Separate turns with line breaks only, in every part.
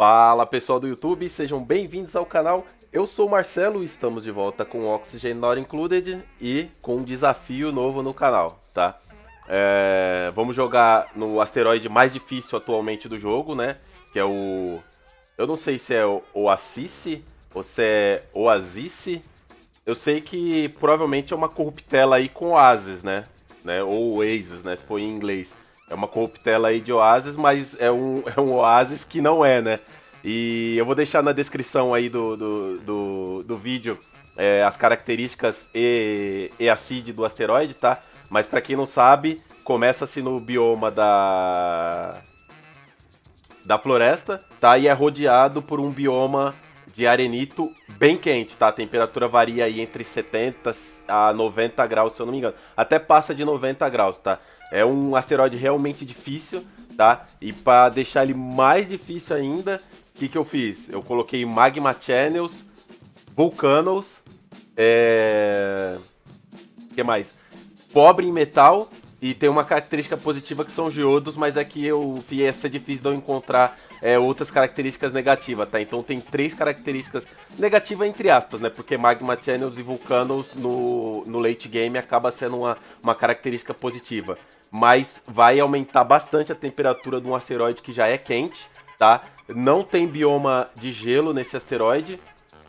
Fala pessoal do YouTube, sejam bem-vindos ao canal. Eu sou o Marcelo e estamos de volta com Oxygen Not Included e com um desafio novo no canal, tá? É, vamos jogar no asteroide mais difícil atualmente do jogo, né? Que é o. Eu não sei se é o Oasis ou se é Oasis. Eu sei que provavelmente é uma corruptela aí com Oasis, né? né? Ou Oasis, né? Se for em inglês. É uma corruptela aí de Oasis, mas é um, é um Oasis que não é, né? E eu vou deixar na descrição aí do, do, do, do vídeo é, as características e, e a seed do asteroide, tá? Mas para quem não sabe, começa-se no bioma da da floresta, tá? E é rodeado por um bioma de arenito bem quente, tá? A temperatura varia aí entre 70 a 90 graus, se eu não me engano. Até passa de 90 graus, tá? É um asteroide realmente difícil, tá? E para deixar ele mais difícil ainda, o que, que eu fiz? Eu coloquei Magma Channels, Vulcanos, é... O que mais? Pobre em metal e tem uma característica positiva que são geodos, mas aqui eu ia ser difícil de eu encontrar é, outras características negativas, tá? Então tem três características negativas entre aspas, né? Porque Magma Channels e Vulcanos no, no late game acaba sendo uma, uma característica positiva. Mas vai aumentar bastante a temperatura de um asteroide que já é quente, tá? Não tem bioma de gelo nesse asteroide,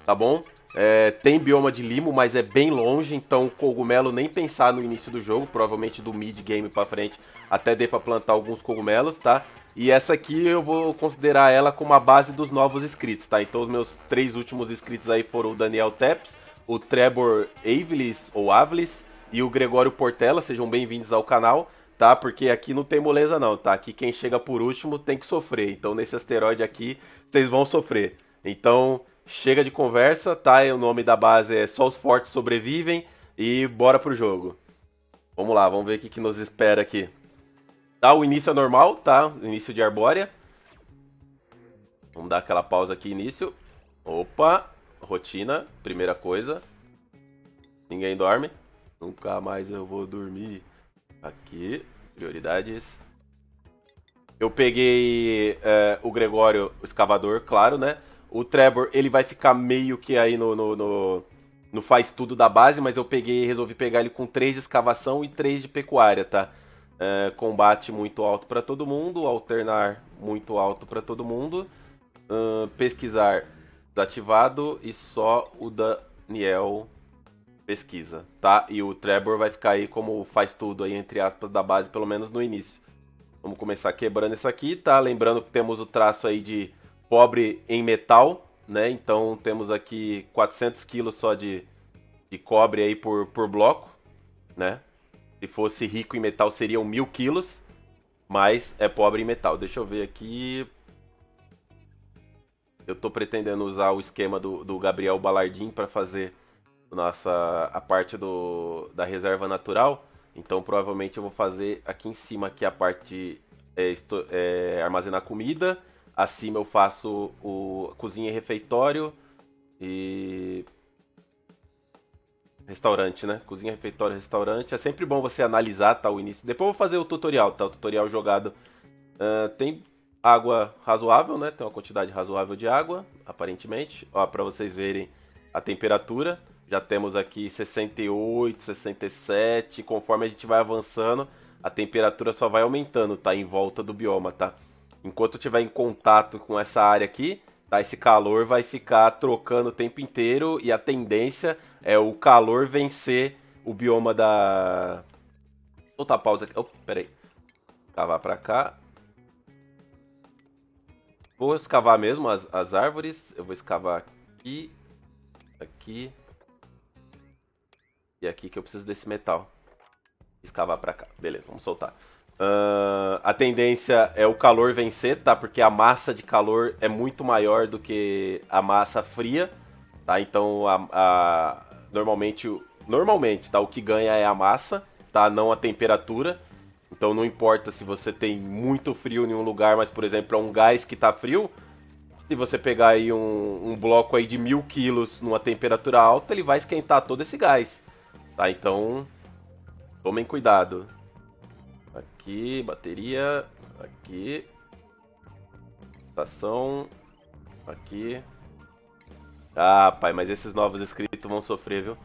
tá bom? É, tem bioma de limo, mas é bem longe, então cogumelo nem pensar no início do jogo, provavelmente do mid game para frente, até dê para plantar alguns cogumelos, tá? E essa aqui eu vou considerar ela como a base dos novos inscritos, tá? Então os meus três últimos inscritos aí foram o Daniel Teps, o Trevor Avelis ou Avlis e o Gregório Portela, sejam bem-vindos ao canal, tá? Porque aqui não tem moleza não, tá? Aqui quem chega por último tem que sofrer, então nesse asteroide aqui vocês vão sofrer. Então chega de conversa, tá? O nome da base é Só os Fortes Sobrevivem e bora pro jogo. Vamos lá, vamos ver o que, que nos espera aqui. Tá, o início é normal, tá? Início de Arbórea. Vamos dar aquela pausa aqui, início. Opa, rotina, primeira coisa. Ninguém dorme. Nunca mais eu vou dormir. Aqui, prioridades. Eu peguei é, o Gregório, o escavador, claro, né? O Trevor, ele vai ficar meio que aí no, no, no, no faz tudo da base, mas eu peguei resolvi pegar ele com 3 de escavação e 3 de pecuária, tá? É, combate muito alto para todo mundo, alternar muito alto para todo mundo, uh, pesquisar desativado e só o Daniel pesquisa, tá? E o Trevor vai ficar aí como faz tudo aí, entre aspas, da base, pelo menos no início. Vamos começar quebrando isso aqui, tá? Lembrando que temos o traço aí de pobre em metal, né? Então temos aqui 400 quilos só de, de cobre aí por, por bloco, né? Se fosse rico em metal seriam mil quilos, mas é pobre em metal. Deixa eu ver aqui. Eu estou pretendendo usar o esquema do, do Gabriel Balardim para fazer nossa a parte do, da reserva natural. Então provavelmente eu vou fazer aqui em cima aqui a parte é, é, armazenar comida Acima eu faço o cozinha e refeitório e restaurante, né? Cozinha, refeitório, restaurante. É sempre bom você analisar tá, o início. Depois eu vou fazer o tutorial, tá? O tutorial jogado. Uh, tem água razoável, né? Tem uma quantidade razoável de água, aparentemente. Ó, para vocês verem a temperatura. Já temos aqui 68, 67. Conforme a gente vai avançando, a temperatura só vai aumentando, tá? Em volta do bioma, tá? Enquanto eu estiver em contato com essa área aqui, tá? Esse calor vai ficar trocando o tempo inteiro e a tendência é o calor vencer o bioma da. Botar pausa aqui. Oh, peraí. Cavar pra cá. Vou escavar mesmo as, as árvores. Eu vou escavar aqui. Aqui. E aqui que eu preciso desse metal. Escavar pra cá. Beleza, vamos soltar. Uh, a tendência é o calor vencer, tá? Porque a massa de calor é muito maior do que a massa fria, tá? Então, a, a, normalmente, normalmente, tá? O que ganha é a massa, tá? Não a temperatura. Então, não importa se você tem muito frio em um lugar, mas, por exemplo, é um gás que tá frio. Se você pegar aí um, um bloco aí de mil quilos numa temperatura alta, ele vai esquentar todo esse gás, tá? Então, tomem cuidado. Aqui, bateria. Aqui. Estação. Aqui. Ah, pai, mas esses novos inscritos vão sofrer, viu?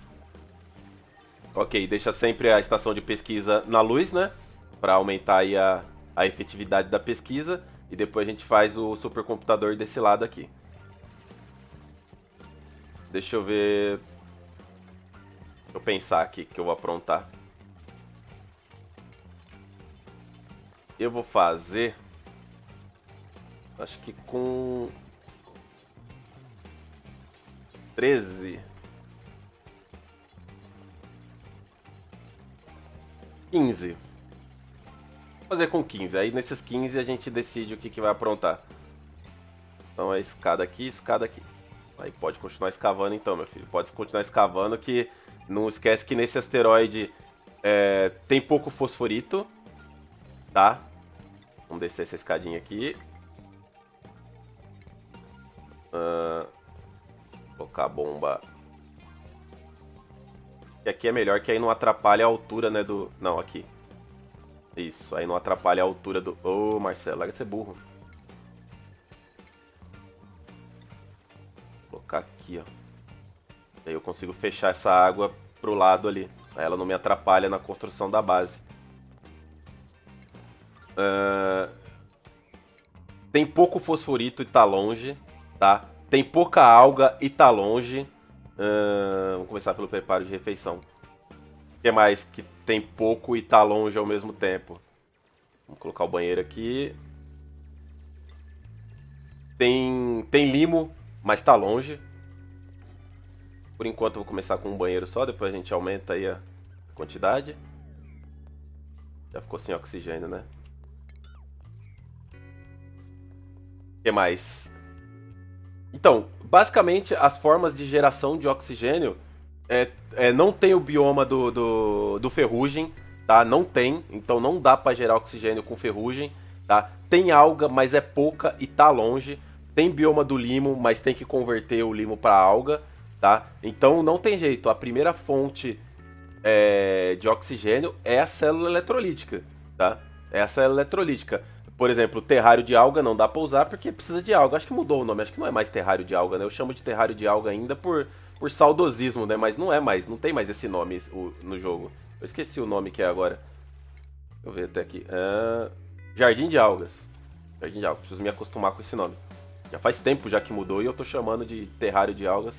Ok, deixa sempre a estação de pesquisa na luz, né? Para aumentar aí a, a efetividade da pesquisa. E depois a gente faz o supercomputador desse lado aqui. Deixa eu ver... Deixa eu pensar aqui que eu vou aprontar. Eu vou fazer... Acho que com... 13... 15. Vou fazer com 15. Aí nesses 15 a gente decide o que, que vai aprontar. Então a escada aqui, escada aqui. Aí pode continuar escavando então, meu filho. Pode continuar escavando que não esquece que nesse asteroide é, tem pouco fosforito, tá? Vamos descer essa escadinha aqui. Uh, colocar a bomba. E aqui é melhor que aí não atrapalha a altura, né, do... Não, aqui. Isso, aí não atrapalha a altura do... Ô, oh, Marcelo, larga de ser burro. Vou colocar aqui, ó. Aí eu consigo fechar essa água pro lado ali. Aí ela não me atrapalha na construção da base. Uh... Tem pouco fosforito e tá longe, tá? Tem pouca alga e tá longe. Uh, vamos começar pelo preparo de refeição. O que mais que tem pouco e tá longe ao mesmo tempo? Vamos colocar o banheiro aqui. Tem, tem limo, mas tá longe. Por enquanto eu vou começar com um banheiro só, depois a gente aumenta aí a quantidade. Já ficou sem oxigênio, né? Que mais? Então, basicamente, as formas de geração de oxigênio é, é, não tem o bioma do, do, do, ferrugem, tá? Não tem, então não dá para gerar oxigênio com ferrugem, tá? Tem alga, mas é pouca e tá longe. Tem bioma do limo, mas tem que converter o limo para alga, tá? Então não tem jeito. A primeira fonte é, de oxigênio é a célula eletrolítica, tá? É a célula eletrolítica. Por exemplo, terrário de alga não dá pra usar porque precisa de alga. Acho que mudou o nome, acho que não é mais terrário de alga, né? Eu chamo de terrário de alga ainda por, por saudosismo, né? Mas não é mais, não tem mais esse nome no jogo. Eu esqueci o nome que é agora. Deixa eu ver até aqui. Uh, Jardim de Algas. Jardim de Algas, preciso me acostumar com esse nome. Já faz tempo já que mudou e eu tô chamando de terrário de algas.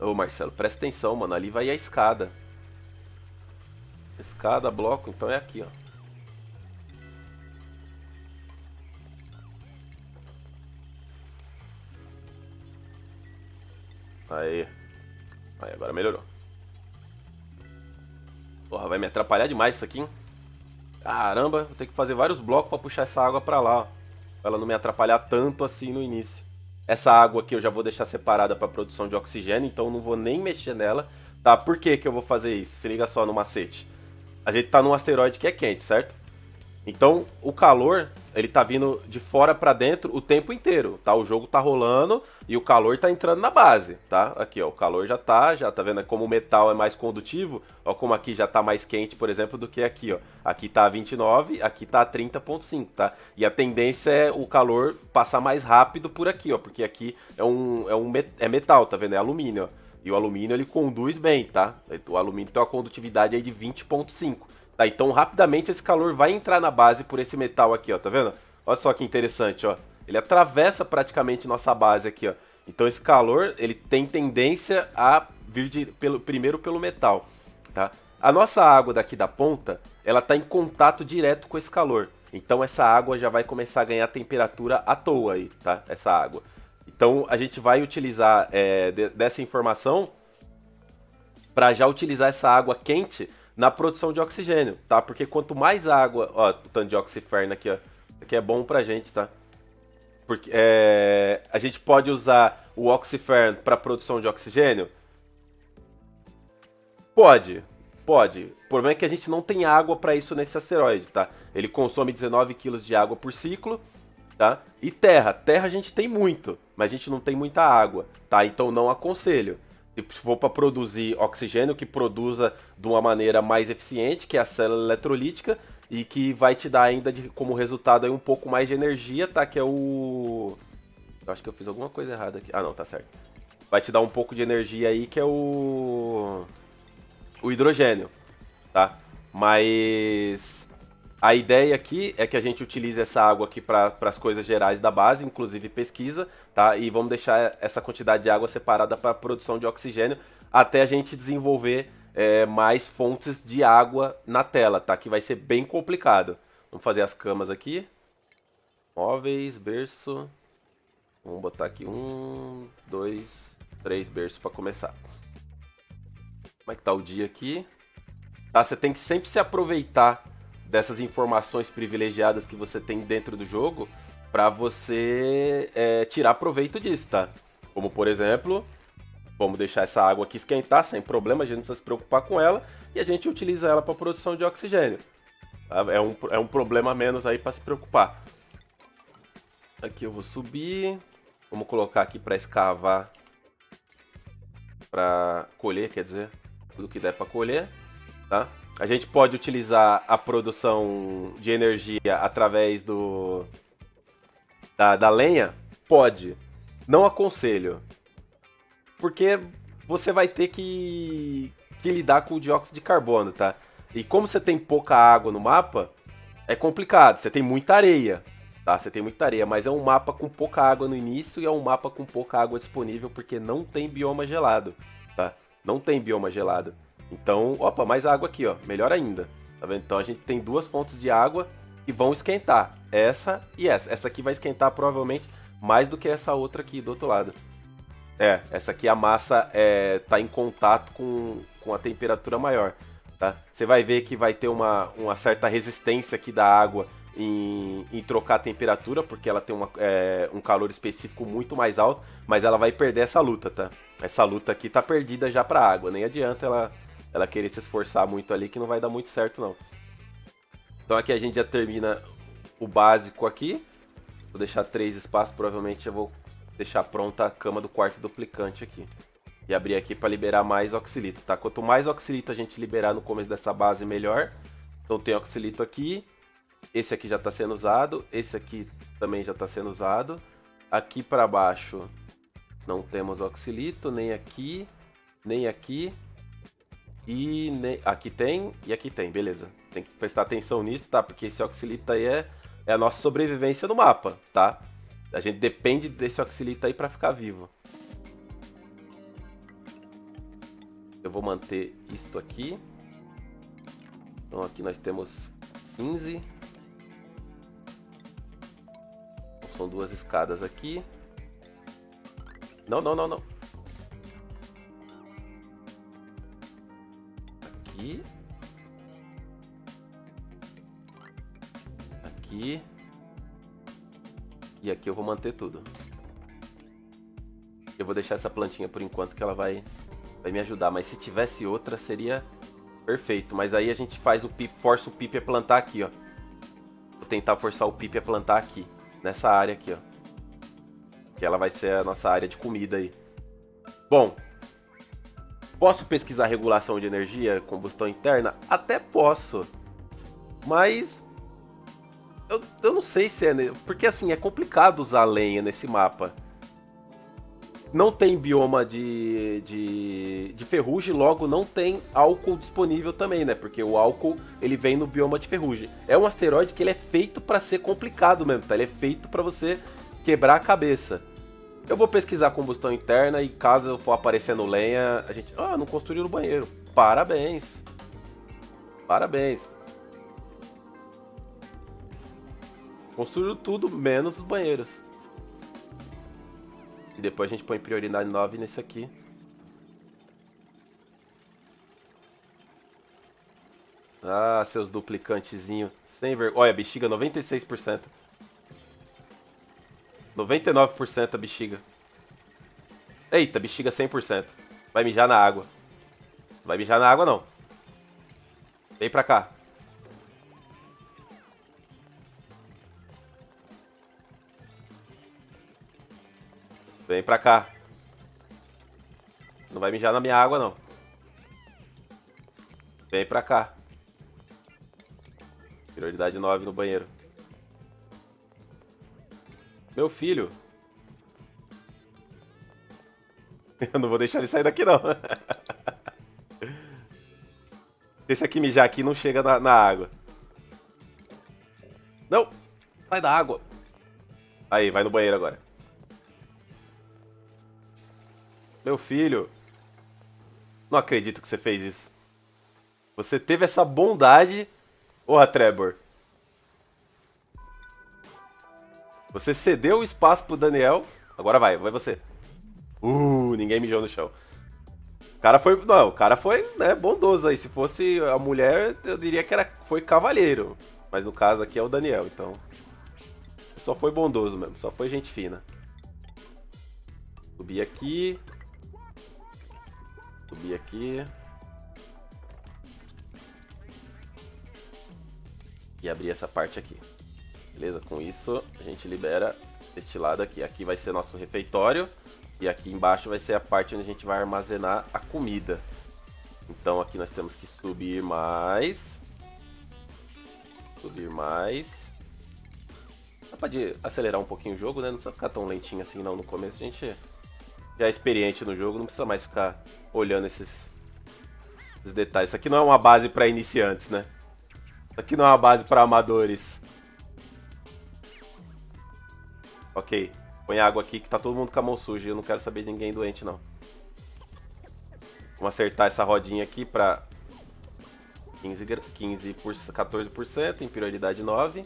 Ô Marcelo, presta atenção, mano. Ali vai a escada. Escada, bloco, então é aqui, ó. Aí. Aí, agora melhorou. Porra, vai me atrapalhar demais isso aqui, hein? Caramba, vou ter que fazer vários blocos para puxar essa água para lá, ó. Pra ela não me atrapalhar tanto assim no início. Essa água aqui eu já vou deixar separada para produção de oxigênio, então não vou nem mexer nela, tá? Por que que eu vou fazer isso? Se liga só no macete. A gente tá num asteroide que é quente, certo? Então, o calor, ele tá vindo de fora para dentro o tempo inteiro, tá? O jogo tá rolando e o calor tá entrando na base, tá? Aqui, ó, o calor já tá, já tá vendo como o metal é mais condutivo, ó como aqui já tá mais quente, por exemplo, do que aqui, ó. Aqui tá 29, aqui tá 30.5, tá? E a tendência é o calor passar mais rápido por aqui, ó, porque aqui é um é um é metal, tá vendo? É alumínio, ó. E o alumínio ele conduz bem, tá? O alumínio tem uma condutividade aí de 20.5. Tá, então rapidamente esse calor vai entrar na base por esse metal aqui, ó, tá vendo? Olha só que interessante, ó. Ele atravessa praticamente nossa base aqui, ó. Então esse calor, ele tem tendência a vir de, pelo, primeiro pelo metal, tá? A nossa água daqui da ponta, ela está em contato direto com esse calor. Então essa água já vai começar a ganhar temperatura à toa aí, tá? Essa água. Então a gente vai utilizar é, de, dessa informação para já utilizar essa água quente na produção de oxigênio, tá? Porque quanto mais água, ó, o tanto de oxiferno aqui, ó, aqui é bom pra gente, tá? Porque é, a gente pode usar o oxiferno para produção de oxigênio? Pode, pode. O problema é que a gente não tem água para isso nesse asteroide, tá? Ele consome 19 kg de água por ciclo, tá? E terra, terra a gente tem muito, mas a gente não tem muita água, tá? Então não aconselho se for para produzir oxigênio, que produza de uma maneira mais eficiente, que é a célula eletrolítica, e que vai te dar ainda de, como resultado aí um pouco mais de energia, tá? Que é o Eu acho que eu fiz alguma coisa errada aqui. Ah, não, tá certo. Vai te dar um pouco de energia aí, que é o... O hidrogênio, tá? Mas... A ideia aqui é que a gente utilize essa água aqui para as coisas gerais da base, inclusive pesquisa, tá? E vamos deixar essa quantidade de água separada para produção de oxigênio até a gente desenvolver é, mais fontes de água na tela, tá? Que vai ser bem complicado. Vamos fazer as camas aqui. Móveis, berço. Vamos botar aqui um, dois, três berços para começar. Como é que tá o dia aqui? Tá, você tem que sempre se aproveitar dessas informações privilegiadas que você tem dentro do jogo para você é, tirar proveito disso, tá? Como por exemplo, vamos deixar essa água aqui esquentar sem problema, a gente não precisa se preocupar com ela e a gente utiliza ela para produção de oxigênio. Tá? É, um, é um problema menos aí para se preocupar. Aqui eu vou subir, vamos colocar aqui para escavar, para colher, quer dizer, tudo que der para colher, tá? A gente pode utilizar a produção de energia através do da, da lenha? Pode. Não aconselho. Porque você vai ter que, que lidar com o dióxido de carbono, tá? E como você tem pouca água no mapa, é complicado. Você tem muita areia, tá? Você tem muita areia, mas é um mapa com pouca água no início e é um mapa com pouca água disponível porque não tem bioma gelado, tá? Não tem bioma gelado. Então, opa, mais água aqui, ó. Melhor ainda. Tá vendo? Então a gente tem duas fontes de água que vão esquentar. Essa e essa. Essa aqui vai esquentar provavelmente mais do que essa outra aqui do outro lado. É, essa aqui a massa é, tá em contato com, com a temperatura maior. Tá? Você vai ver que vai ter uma, uma certa resistência aqui da água em, em trocar a temperatura, porque ela tem uma, é, um calor específico muito mais alto, mas ela vai perder essa luta, tá? Essa luta aqui tá perdida já pra água, nem adianta ela ela querer se esforçar muito ali que não vai dar muito certo não. Então aqui a gente já termina o básico aqui. Vou deixar três espaços, provavelmente eu vou deixar pronta a cama do quarto duplicante aqui. E abrir aqui para liberar mais oxilito, tá? Quanto mais oxilito a gente liberar no começo dessa base, melhor. Então tem oxilito aqui. Esse aqui já está sendo usado. Esse aqui também já está sendo usado. Aqui para baixo não temos oxilito, nem aqui, nem aqui. E ne... aqui tem e aqui tem, beleza. Tem que prestar atenção nisso, tá? Porque esse oxilita aí é, é a nossa sobrevivência no mapa, tá? A gente depende desse oxilita aí para ficar vivo. Eu vou manter isto aqui. Então aqui nós temos 15. São duas escadas aqui. Não, não, não, não. Aqui. Aqui. E aqui eu vou manter tudo. Eu vou deixar essa plantinha por enquanto que ela vai, vai me ajudar. Mas se tivesse outra seria perfeito. Mas aí a gente faz o pip, força o Pipe a plantar aqui, ó. Vou tentar forçar o Pipe a plantar aqui. Nessa área aqui, ó. Que ela vai ser a nossa área de comida aí. Bom, Posso pesquisar regulação de energia, combustão interna? Até posso. Mas. Eu, eu não sei se é. Porque assim, é complicado usar lenha nesse mapa. Não tem bioma de, de, de ferrugem, logo não tem álcool disponível também, né? Porque o álcool ele vem no bioma de ferrugem. É um asteroide que ele é feito para ser complicado mesmo, tá? Ele é feito para você quebrar a cabeça. Eu vou pesquisar combustão interna e caso eu for aparecendo lenha, a gente. Ah, não construiu no banheiro. Parabéns. Parabéns. Construiu tudo menos os banheiros. E depois a gente põe prioridade 9 nesse aqui. Ah, seus duplicantezinhos. Sem vergonha. Olha, bexiga 96%. 99% a bexiga. Eita, bexiga 100%. Vai mijar na água. Vai mijar na água não. Vem pra cá. Vem pra cá. Não vai mijar na minha água não. Vem pra cá. Prioridade 9 no banheiro. Meu filho, Eu não vou deixar ele sair daqui, não. Esse aqui mijar aqui não chega na, na água. Não! Sai da água. Aí, vai no banheiro agora. Meu filho. Não acredito que você fez isso. Você teve essa bondade. Porra, Trevor. Você cedeu o espaço pro Daniel. Agora vai, vai você. Uh, ninguém mijou no chão. O cara foi. Não, o cara foi né, bondoso aí. Se fosse a mulher, eu diria que era, foi cavalheiro. Mas no caso aqui é o Daniel, então. Só foi bondoso mesmo, só foi gente fina. Subir aqui. Subir aqui. E abrir essa parte aqui. Beleza? Com isso, a gente libera este lado aqui. Aqui vai ser nosso refeitório. E aqui embaixo vai ser a parte onde a gente vai armazenar a comida. Então aqui nós temos que subir mais. Subir mais. Dá pra acelerar um pouquinho o jogo, né? Não precisa ficar tão lentinho assim não no começo. A gente já é experiente no jogo, não precisa mais ficar olhando esses, esses detalhes. Isso aqui não é uma base para iniciantes, né? Isso aqui não é uma base para amadores. Ok. Põe água aqui que tá todo mundo com a mão suja. Eu não quero saber de ninguém doente, não. Vamos acertar essa rodinha aqui pra 15, 15 por, 14% em prioridade 9.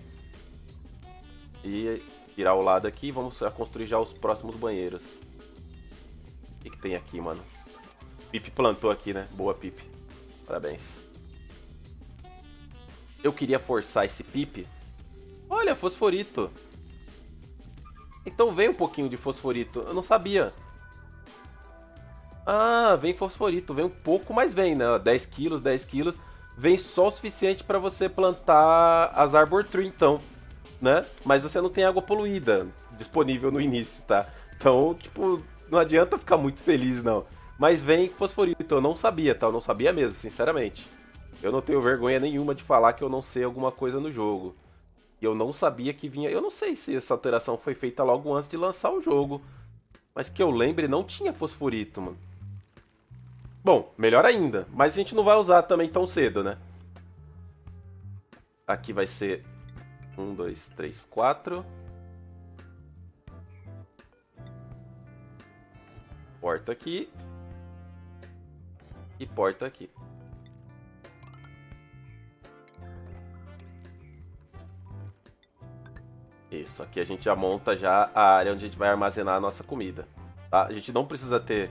E virar o lado aqui. Vamos construir já os próximos banheiros. O que, que tem aqui, mano? Pipe plantou aqui, né? Boa, Pipe. Parabéns. Eu queria forçar esse Pipe. Olha, fosforito. Então vem um pouquinho de fosforito. Eu não sabia. Ah, vem fosforito. Vem um pouco, mas vem, né? 10 quilos, 10 quilos. Vem só o suficiente para você plantar as Arbor Tree, então. Né? Mas você não tem água poluída disponível no início, tá? Então, tipo, não adianta ficar muito feliz, não. Mas vem fosforito. Eu não sabia, tá? Eu não sabia mesmo, sinceramente. Eu não tenho vergonha nenhuma de falar que eu não sei alguma coisa no jogo. E eu não sabia que vinha. Eu não sei se essa alteração foi feita logo antes de lançar o jogo. Mas que eu lembre, não tinha fosforito, mano. Bom, melhor ainda. Mas a gente não vai usar também tão cedo, né? Aqui vai ser... Um, dois, três, quatro. Porta aqui. E porta aqui. Isso, aqui a gente já monta já a área onde a gente vai armazenar a nossa comida. Tá? A gente não precisa ter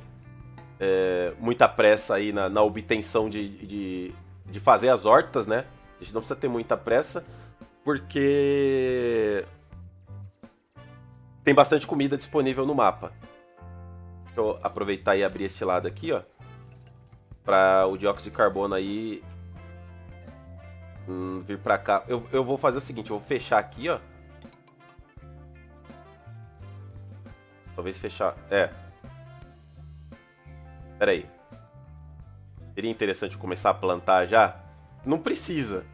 é, muita pressa aí na, na obtenção de, de, de, fazer as hortas, né? A gente não precisa ter muita pressa, porque tem bastante comida disponível no mapa. Deixa eu aproveitar e abrir este lado aqui, ó. Para o dióxido de carbono aí hum, vir para cá. Eu, eu vou fazer o seguinte, eu vou fechar aqui, ó. Talvez fechar. É. Pera aí. Seria interessante começar a plantar já? Não precisa.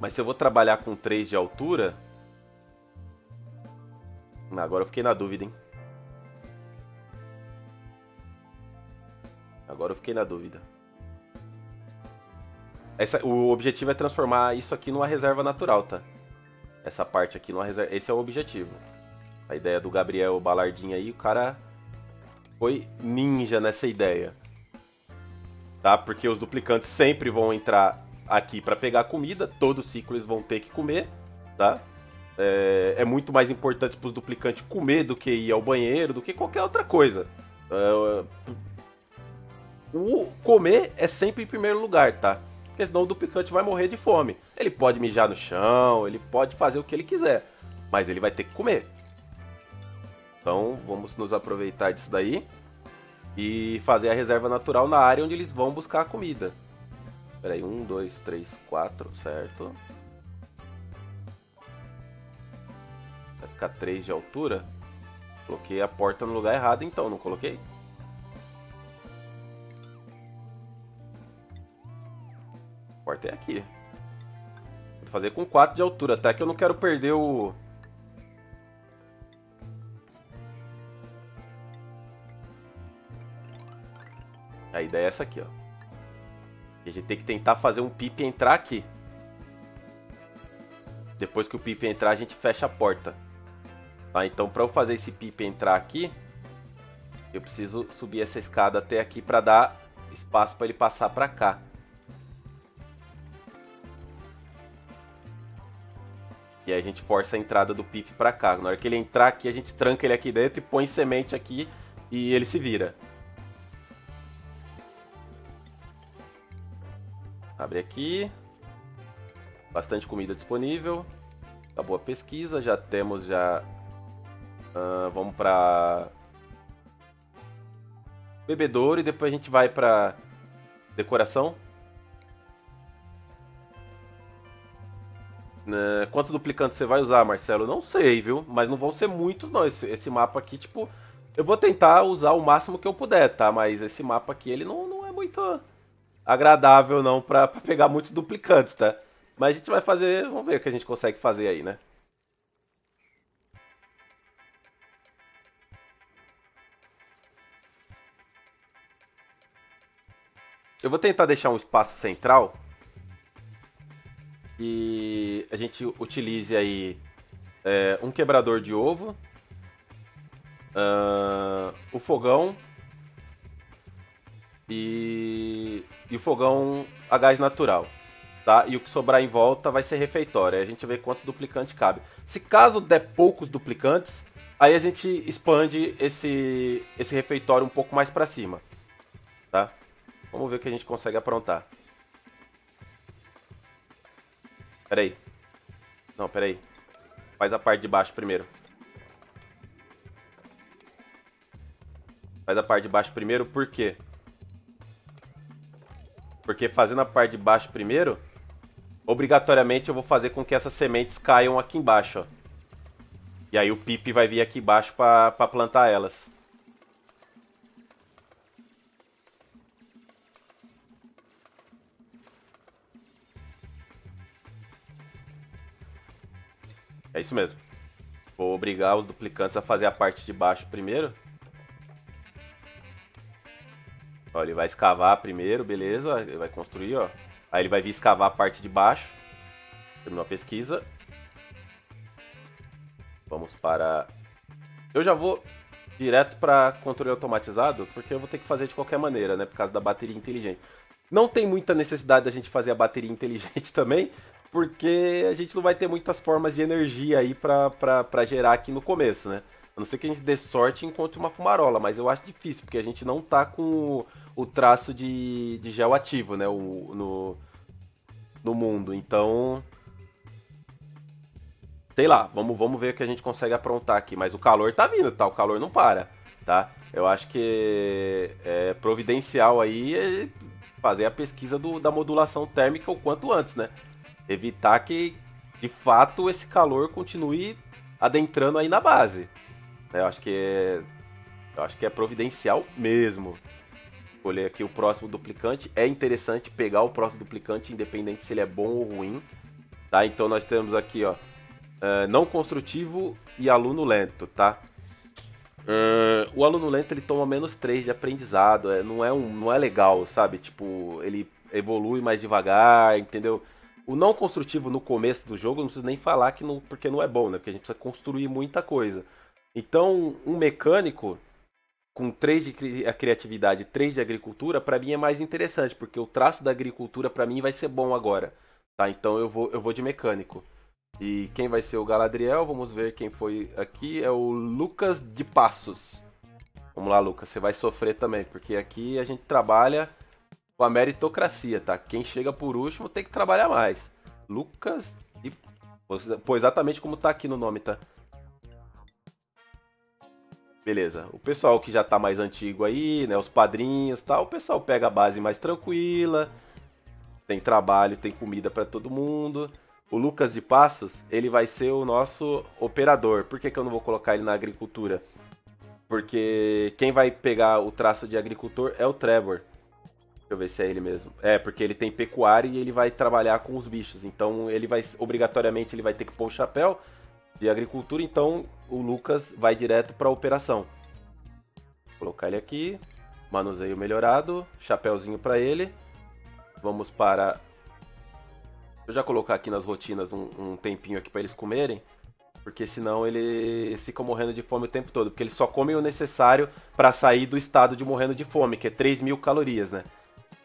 Mas se eu vou trabalhar com 3 de altura. Agora eu fiquei na dúvida, hein? Agora eu fiquei na dúvida. Essa, o objetivo é transformar isso aqui numa reserva natural, tá? Essa parte aqui numa reserva. Esse é o objetivo. A ideia do Gabriel Balardinho aí, o cara foi ninja nessa ideia. Tá? Porque os duplicantes sempre vão entrar aqui para pegar comida, todo ciclo eles vão ter que comer, tá? É, é muito mais importante para os duplicantes comer do que ir ao banheiro, do que qualquer outra coisa. É, o comer é sempre em primeiro lugar, tá? Porque senão o duplicante vai morrer de fome. Ele pode mijar no chão, ele pode fazer o que ele quiser, mas ele vai ter que comer. Então vamos nos aproveitar disso daí e fazer a reserva natural na área onde eles vão buscar a comida. Espera aí, um, dois, três, quatro, certo? Vai ficar 3 de altura. Coloquei a porta no lugar errado então, não coloquei? porta é aqui. Vou fazer com 4 de altura, até que eu não quero perder o... A ideia é essa aqui, ó. E a gente tem que tentar fazer um pip entrar aqui. Depois que o pip entrar, a gente fecha a porta. Tá, então para eu fazer esse pip entrar aqui, eu preciso subir essa escada até aqui para dar espaço para ele passar para cá. E aí a gente força a entrada do pipe para cá. Na hora que ele entrar aqui, a gente tranca ele aqui dentro e põe semente aqui e ele se vira. Abre aqui. Bastante comida disponível. Acabou a pesquisa, já temos já... Uh, vamos para bebedouro e depois a gente vai para decoração. Uh, quantos duplicantes você vai usar, Marcelo? Não sei, viu? Mas não vão ser muitos, não. Esse, esse mapa aqui, tipo, eu vou tentar usar o máximo que eu puder, tá? Mas esse mapa aqui, ele não, não é muito agradável, não, pra, pra pegar muitos duplicantes, tá? Mas a gente vai fazer, vamos ver o que a gente consegue fazer aí, né? Eu vou tentar deixar um espaço central e a gente utilize aí é, um quebrador de ovo, uh, o fogão e, e o fogão a gás natural tá? E o que sobrar em volta vai ser refeitório. Aí a gente vê quantos duplicantes cabe. Se caso der poucos duplicantes, aí a gente expande esse, esse refeitório um pouco mais para cima, tá? Vamos ver o que a gente consegue aprontar. Pera aí. Não, pera aí. Faz a parte de baixo primeiro. Faz a parte de baixo primeiro, por quê? Porque fazendo a parte de baixo primeiro, obrigatoriamente eu vou fazer com que essas sementes caiam aqui embaixo, ó. E aí o Pipe vai vir aqui embaixo para plantar elas. É isso mesmo. Vou obrigar os duplicantes a fazer a parte de baixo primeiro. Ó, ele vai escavar primeiro, beleza. Ele vai construir, ó. Aí ele vai vir escavar a parte de baixo. Terminou a pesquisa. Vamos para... Eu já vou direto para controle automatizado, porque eu vou ter que fazer de qualquer maneira, né? Por causa da bateria inteligente. Não tem muita necessidade da gente fazer a bateria inteligente também, porque a gente não vai ter muitas formas de energia aí para gerar aqui no começo, né? A não ser que a gente dê sorte e encontre uma fumarola, mas eu acho difícil, porque a gente não tá com o traço de, de gel ativo, né? O, no, no mundo. Então. Sei lá, vamos, vamos ver o que a gente consegue aprontar aqui. Mas o calor tá vindo, tá? O calor não para, tá? Eu acho que é providencial aí é fazer a pesquisa do, da modulação térmica o quanto antes, né? Evitar que, de fato, esse calor continue adentrando aí na base. Eu acho que é, eu acho que é providencial mesmo escolher aqui o próximo duplicante. É interessante pegar o próximo duplicante, independente se ele é bom ou ruim. Tá? Então nós temos aqui, ó, uh, não construtivo e aluno lento, tá? Uh, o aluno lento ele toma menos 3 de aprendizado, é, não, é um, não é legal, sabe? Tipo, ele evolui mais devagar, entendeu? O não construtivo no começo do jogo, não preciso nem falar que não, porque não é bom, né? Porque a gente precisa construir muita coisa. Então, um mecânico, com 3 de cri criatividade e 3 de agricultura, para mim é mais interessante, porque o traço da agricultura para mim vai ser bom agora. Tá? Então eu vou, eu vou de mecânico. E quem vai ser o Galadriel? Vamos ver quem foi aqui. É o Lucas de Passos. Vamos lá, Lucas. Você vai sofrer também, porque aqui a gente trabalha com a meritocracia, tá? Quem chega por último tem que trabalhar mais. Lucas de... Pô, exatamente como tá aqui no nome, tá? Beleza. O pessoal que já tá mais antigo aí, né? Os padrinhos tal, o pessoal pega a base mais tranquila. Tem trabalho, tem comida para todo mundo. O Lucas de Passos, ele vai ser o nosso operador. Por que, que eu não vou colocar ele na agricultura? Porque quem vai pegar o traço de agricultor é o Trevor. Deixa eu ver se é ele mesmo. É, porque ele tem pecuária e ele vai trabalhar com os bichos. Então ele vai, obrigatoriamente, ele vai ter que pôr o chapéu de agricultura, então o Lucas vai direto para a operação. Vou colocar ele aqui. Manuseio melhorado, chapéuzinho para ele. Vamos para... Vou já colocar aqui nas rotinas um, um tempinho aqui para eles comerem. Porque senão eles ficam morrendo de fome o tempo todo. Porque eles só comem o necessário para sair do estado de morrendo de fome, que é 3 mil calorias, né?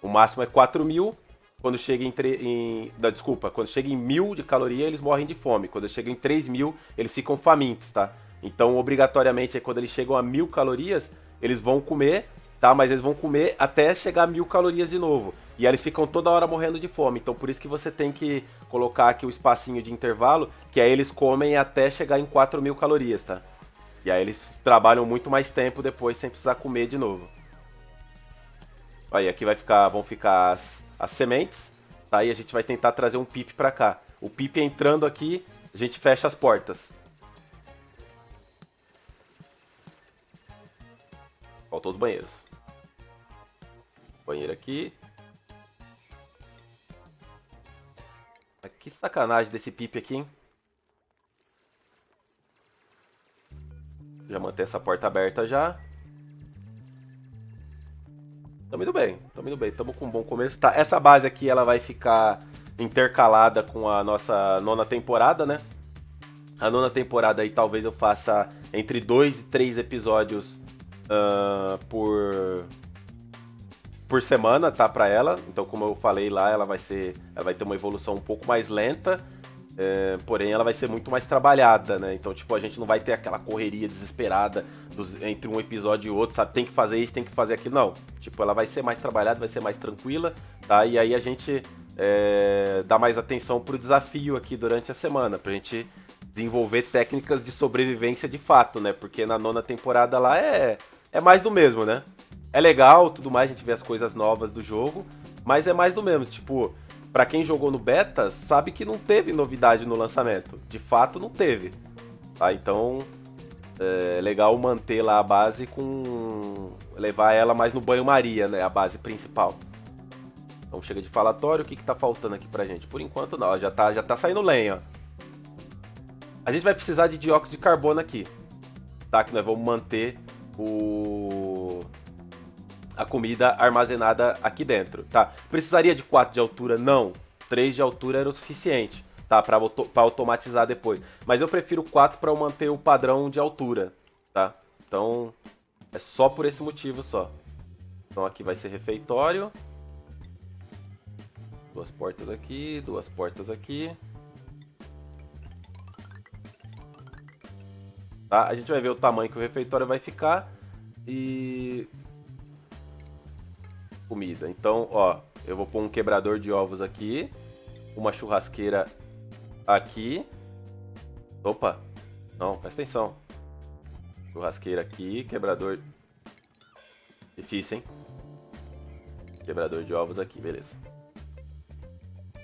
O máximo é 4 mil. Quando chega em, em não, desculpa, quando chega em mil de caloria, eles morrem de fome. Quando chega em 3 mil, eles ficam famintos, tá? Então, obrigatoriamente, quando eles chegam a mil calorias, eles vão comer, tá? Mas eles vão comer até chegar a mil calorias de novo. E aí eles ficam toda hora morrendo de fome. Então, por isso que você tem que colocar aqui o espacinho de intervalo, que aí eles comem até chegar em 4 mil calorias, tá? E aí eles trabalham muito mais tempo depois sem precisar comer de novo. Aí aqui vai ficar, vão ficar as, as sementes, tá? E a gente vai tentar trazer um pip para cá. O pip entrando aqui, a gente fecha as portas. Faltou os banheiros. Banheiro aqui. Que sacanagem desse pipe aqui, hein? Já manter essa porta aberta já. Tamo indo bem, tamo indo bem, tamo com um bom começo. Tá, essa base aqui ela vai ficar intercalada com a nossa nona temporada, né? A nona temporada aí talvez eu faça entre dois e três episódios uh, por por semana, tá, para ela. Então, como eu falei lá, ela vai ser, ela vai ter uma evolução um pouco mais lenta, é, porém ela vai ser muito mais trabalhada, né? Então, tipo, a gente não vai ter aquela correria desesperada dos, entre um episódio e outro, sabe? Tem que fazer isso, tem que fazer aquilo, não. Tipo, ela vai ser mais trabalhada, vai ser mais tranquila, tá? E aí a gente é, dá mais atenção pro desafio aqui durante a semana, pra gente desenvolver técnicas de sobrevivência de fato, né? Porque na nona temporada lá é, é mais do mesmo, né? é legal, tudo mais, a gente vê as coisas novas do jogo, mas é mais do mesmo, tipo, para quem jogou no beta, sabe que não teve novidade no lançamento. De fato, não teve. Tá? Então, é legal manter lá a base com levar ela mais no banho-maria, né, a base principal. Então chega de falatório, o que, que tá faltando aqui pra gente? Por enquanto não, já tá, já tá saindo lenha. A gente vai precisar de dióxido de carbono aqui, tá? Que nós vamos manter o a comida armazenada aqui dentro, tá? Precisaria de 4 de altura? Não. 3 de altura era o suficiente, tá? Para automatizar depois. Mas eu prefiro 4 para manter o padrão de altura, tá? Então, é só por esse motivo só. Então aqui vai ser refeitório. Duas portas aqui, duas portas aqui. Tá? A gente vai ver o tamanho que o refeitório vai ficar. E comida. Então, ó, eu vou pôr um quebrador de ovos aqui, uma churrasqueira aqui. Opa, não, presta atenção. Churrasqueira aqui, quebrador. Difícil, hein? Quebrador de ovos aqui, beleza.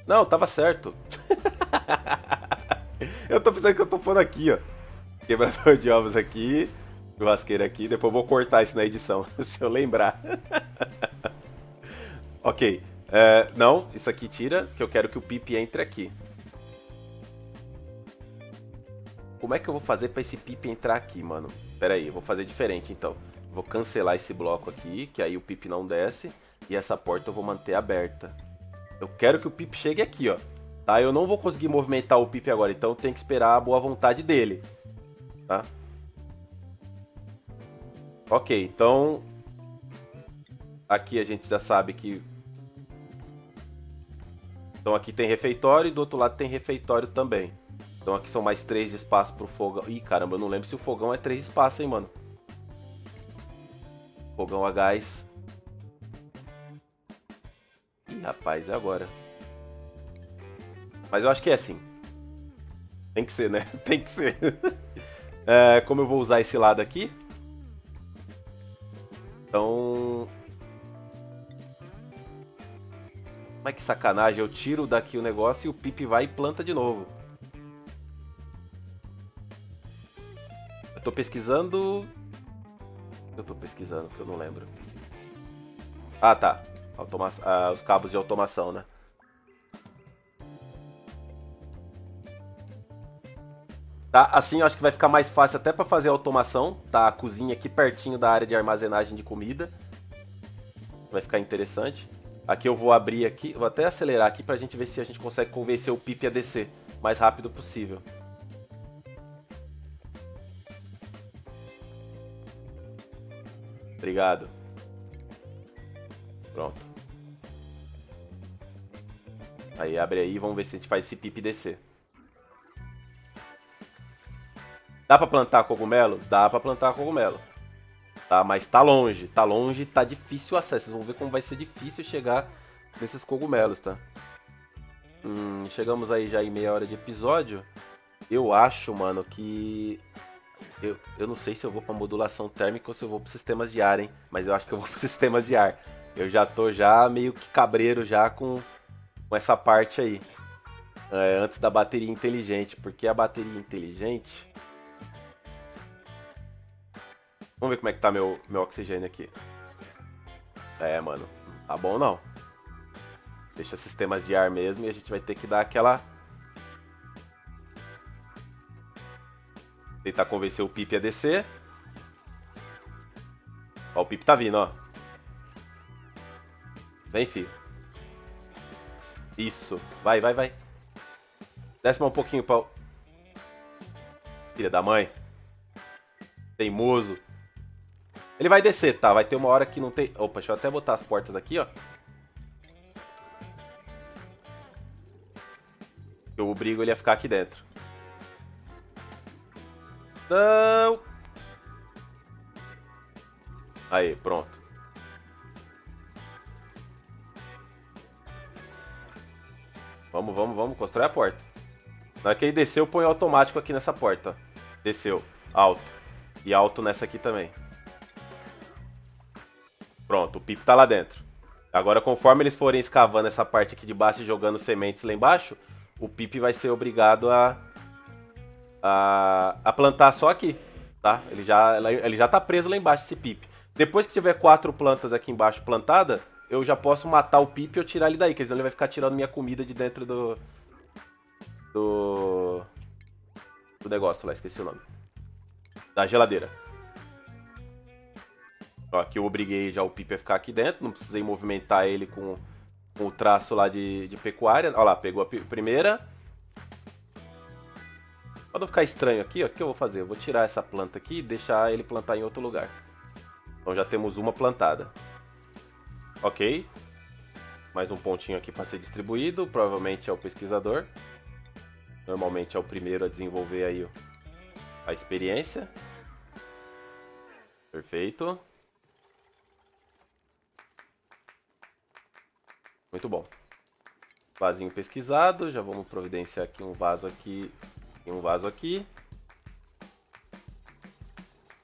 Não, tava certo. eu tô pensando que eu tô pondo aqui, ó. Quebrador de ovos aqui, churrasqueira aqui. Depois eu vou cortar isso na edição, se eu lembrar. Ok. É, não, isso aqui tira, que eu quero que o Pip entre aqui. Como é que eu vou fazer para esse Pip entrar aqui, mano? Pera aí, eu vou fazer diferente então. Vou cancelar esse bloco aqui, que aí o Pip não desce. E essa porta eu vou manter aberta. Eu quero que o Pip chegue aqui, ó. Tá? Eu não vou conseguir movimentar o Pip agora, então tem que esperar a boa vontade dele. Tá? Ok, então... Aqui a gente já sabe que então aqui tem refeitório e do outro lado tem refeitório também. Então aqui são mais três de espaço pro fogão. Ih, caramba, eu não lembro se o fogão é três espaços, hein, mano. Fogão a gás. Ih, rapaz, é agora. Mas eu acho que é assim. Tem que ser, né? Tem que ser. é, como eu vou usar esse lado aqui. Então, Mas que sacanagem, eu tiro daqui o negócio e o Pip vai e planta de novo. Eu tô pesquisando... Eu tô pesquisando, que eu não lembro. Ah, tá. Automa... Ah, os cabos de automação, né? Tá, assim eu acho que vai ficar mais fácil até para fazer a automação, tá? A cozinha aqui pertinho da área de armazenagem de comida. vai ficar interessante. Aqui eu vou abrir aqui, vou até acelerar aqui pra gente ver se a gente consegue convencer o Pip a descer o mais rápido possível. Obrigado. Pronto. Aí abre aí, vamos ver se a gente faz esse Pip descer. Dá pra plantar cogumelo? Dá pra plantar cogumelo tá? Mas tá longe, tá longe, tá difícil o acesso. Vocês vão ver como vai ser difícil chegar nesses cogumelos, tá? Hum, chegamos aí já em meia hora de episódio. Eu acho, mano, que. Eu, eu não sei se eu vou pra modulação térmica ou se eu vou pro sistemas de ar, hein? Mas eu acho que eu vou pro sistemas de ar. Eu já tô já meio que cabreiro já com, com essa parte aí. É, antes da bateria inteligente. Porque a bateria inteligente Vamos ver como é que tá meu, meu oxigênio aqui. É, mano. Tá bom não. Deixa sistemas de ar mesmo e a gente vai ter que dar aquela... Tentar convencer o Pip a descer. Ó, o Pip tá vindo, ó. Vem, filho. Isso. Vai, vai, vai. Desce mais um pouquinho pra... Filha da mãe. Teimoso. Ele vai descer, tá? Vai ter uma hora que não tem... Opa, deixa eu até botar as portas aqui, ó. Eu obrigo ele a ficar aqui dentro. Não! Aí, pronto. Vamos, vamos, vamos. Constrói a porta. Na hora que ele desceu, põe automático aqui nessa porta. Desceu. Alto. E alto nessa aqui também. Pronto, o Pip tá lá dentro. Agora, conforme eles forem escavando essa parte aqui de baixo e jogando sementes lá embaixo, o Pip vai ser obrigado a, a, a plantar só aqui, tá? Ele já, ele já tá preso lá embaixo, esse Pip. Depois que tiver quatro plantas aqui embaixo plantada, eu já posso matar o Pip e tirar ele daí, porque senão ele vai ficar tirando minha comida de dentro do... Do... Do negócio lá, esqueci o nome. Da geladeira. Aqui eu obriguei já o Pipe a ficar aqui dentro, não precisei movimentar ele com, com o traço lá de, de pecuária. Olha lá, pegou a primeira. Não ficar estranho aqui, ó, o que eu vou fazer? Eu vou tirar essa planta aqui e deixar ele plantar em outro lugar. Então já temos uma plantada. Ok. Mais um pontinho aqui para ser distribuído. Provavelmente é o pesquisador. Normalmente é o primeiro a desenvolver aí a experiência. Perfeito. Muito bom. Vasinho pesquisado, já vamos providenciar aqui um vaso aqui e um vaso aqui.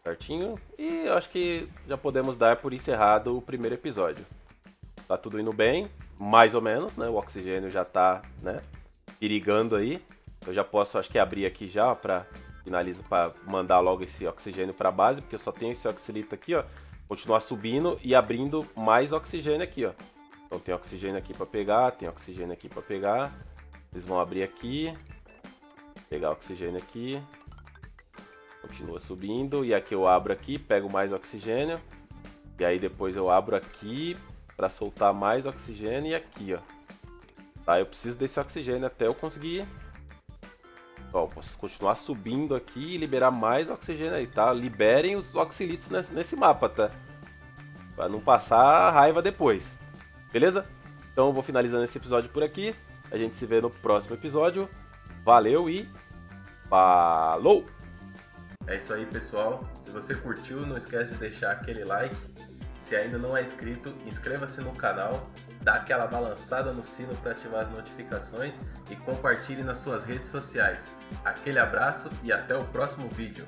Certinho. E acho que já podemos dar por encerrado o primeiro episódio. Tá tudo indo bem, mais ou menos, né? O oxigênio já tá, né, perigando aí. Eu já posso, acho que abrir aqui já para finalizar para mandar logo esse oxigênio para base, porque eu só tenho esse oxilito aqui, ó. Continuar subindo e abrindo mais oxigênio aqui, ó. Então tem oxigênio aqui para pegar, tem oxigênio aqui para pegar. Eles vão abrir aqui, pegar oxigênio aqui. Continua subindo e aqui eu abro aqui, pego mais oxigênio. E aí depois eu abro aqui para soltar mais oxigênio e aqui, ó. Tá, eu preciso desse oxigênio até eu conseguir Ó, posso continuar subindo aqui e liberar mais oxigênio aí, tá? Liberem os oxilitos nesse, mapa, tá? Pra não passar raiva depois. Beleza? Então eu vou finalizando esse episódio por aqui. A gente se vê no próximo episódio. Valeu e falou! É isso aí, pessoal. Se você curtiu, não esquece de deixar aquele like. Se ainda não é inscrito, inscreva-se no canal, dá aquela balançada no sino para ativar as notificações e compartilhe nas suas redes sociais. Aquele abraço e até o próximo vídeo.